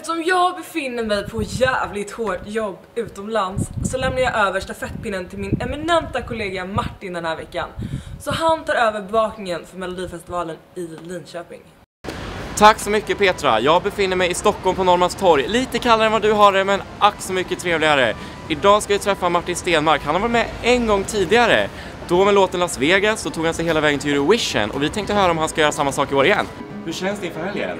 Eftersom jag befinner mig på jävligt hårt jobb utomlands så lämnar jag över stafettpinnen till min eminenta kollega Martin den här veckan. Så han tar över bevakningen för Melodifestivalen i Linköping. Tack så mycket Petra. Jag befinner mig i Stockholm på Norrmalmstorg. Lite kallare än vad du har det, men ack så mycket trevligare. Idag ska vi träffa Martin Stenmark. Han har varit med en gång tidigare. Då med låten Las Vegas så tog han sig hela vägen till Eurovision och vi tänkte höra om han ska göra samma sak i år igen. Hur känns det inför helgen?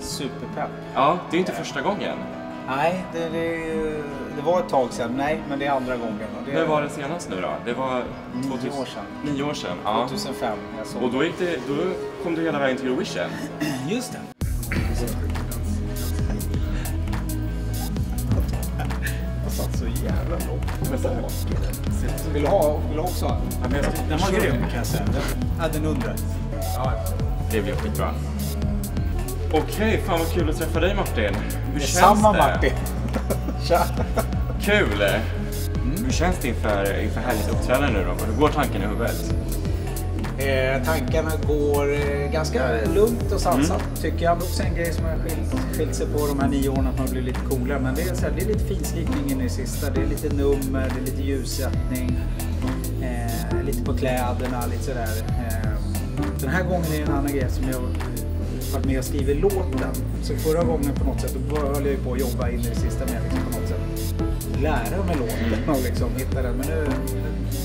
Superpepp. Ja, det är inte första gången. Nej, det, det, det var ett tag sedan. Nej, men det är andra gången. Det När var det senast nu då? Det var Nio 2000 år sedan. Nio år sedan, ja. 2005. Jag såg Och då, gick det, då kom du hela vägen till Eurovision. Just det. Jag satt så jävla långt. Vill du ha, vill du ha också? Den var grym kan jag säga. Den hade en undre. Det blev skitbra. Okej, fan vad kul att träffa dig Martin. Hur känns Samma det? Martin. Tja. Kul! Hur känns det inför, inför helgens uppträdande nu då? Hur går tanken i huvudet? Eh, tankarna går eh, ganska lugnt och sansat tycker jag. Också en grej som har skilt, skilt sig på de här nio åren att man blir lite coolare. Men det är, så här, det är lite finslipning in i det sista. Det är lite nummer, det är lite ljussättning. Eh, lite på kläderna, lite sådär. Eh, den här gången är det en annan grej som jag varit med och skrivit låten. Så förra gången på något sätt, då höll jag ju på att jobba in i det sista med liksom på något sätt lära mig låten och liksom hitta den. Men nu,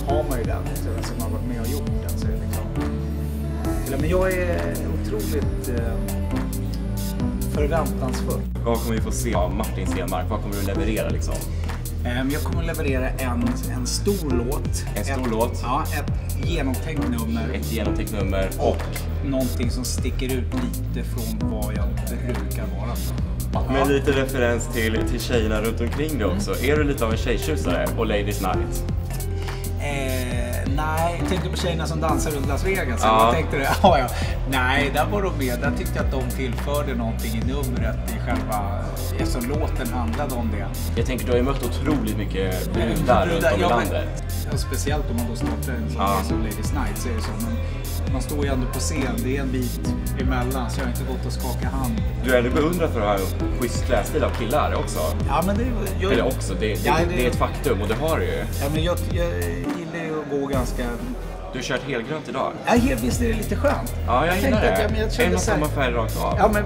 har man ju den så, som har varit med och gjort den. Så är det liksom, men jag är otroligt eh, förväntansfull. Vad kommer vi få se av Martin Stenmark? Vad kommer du leverera liksom? Ehm, Jag kommer att leverera en, en stor låt. En stor ett, låt. Ja, ett genomtänkt nummer. Ett genomtänkt nummer och Någonting som sticker ut lite från vad jag brukar vara. med lite referens till, till tjejerna runt omkring dig också. Är du lite av en tjejtjusare och Ladies Night? Eh, nej, jag tänkte på tjejerna som dansar runt Las Vegas. Ja. Jag tänkte det. Ja, ja. Nej, där var de med. Där tyckte jag att de tillförde någonting i numret i själva... Eftersom låten handlade om det. Jag tänker du har ju mött otroligt mycket brudar runt om i landet. Ja, speciellt om man då startar en sån Ja. som Ladies Night så är det så. Men man står ju ändå på scen. Det är en bit emellan så jag har inte gått och skakat hand. Du är ändå beundrad för att ha en schysst klädstil av killar också. Ja, men det... Jag, Eller också, det, det, Ja, det är ett faktum och det har du ju. Ja, men jag, jag gå ganska... Du har kört helgrönt idag. Ja, helt visst är det lite skönt. Ja, jag gillar det. jag- men jag en och samma färg rakt av. Ja men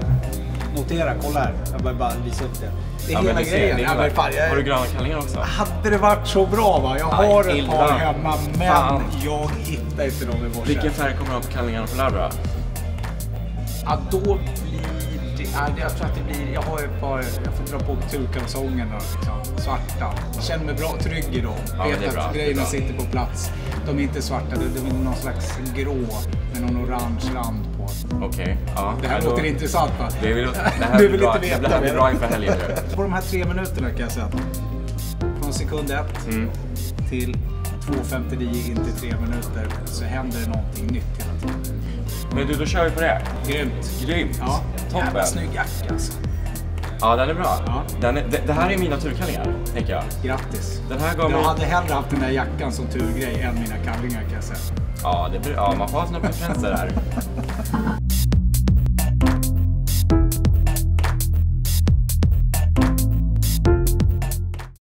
notera, kolla här. Jag bara, bara visa upp det. Det är Ja, hela ser, grejen. är ja, fan, jag, Har du gröna kallingar också? Hade det varit så bra va? Jag Aj, har ett illa. par hemma men Fan. jag hittar inte dem i morse. Vilken färg kommer du ha på kallingarna på lördag? Ja då. Ja, jag tror att det blir... Jag har ett par... Jag får dra på turkalsongerna liksom. Svarta. Känner mig bra, trygg i dem. Ja, Vet att grejerna sitter på plats. De är inte svarta, de är någon slags grå med någon orange rand på. Okej, ja. Det här då- låter intressant va? Det, vill, det här Du vill bra, inte veta det här blir bra inför helgen. På de här tre minuterna kan jag säga att från sekund ett Mm. till 2.59 in till tre minuter så händer det någonting nytt hela tiden. Men du, då kör vi på det. Grymt! Grymt. Ja, jävla Toppen. snygg jacka alltså. Ja, den är bra. Ja. Den är, det, det här är mina turkallingar, tänker jag. Grattis! Den här gav mig... Jag hade hellre haft den där jackan som turgrej än mina kallingar kan jag säga. Ja, det, ja, man får ha sina preferenser där.